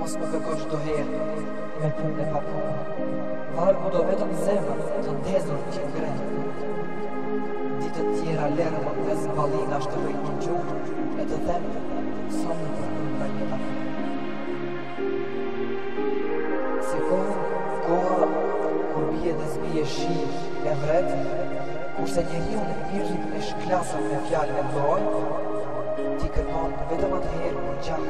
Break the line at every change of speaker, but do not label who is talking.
Mos më kërko çdo herë Me punë dhe pa punë Varë ku do vetëm zemër Të ndezur që gretë ditët e tjera lërmë të zë ballin është të rëjtë në gjunjë, e të them sa më të rëjtë në një lafë. Se kohë, koha, kur bie dhe s'bie shi më vret, kurse njeriu në mirë në shklasën me fjalë e dojë, ti kërkomë vetëm atëherë në gjahë,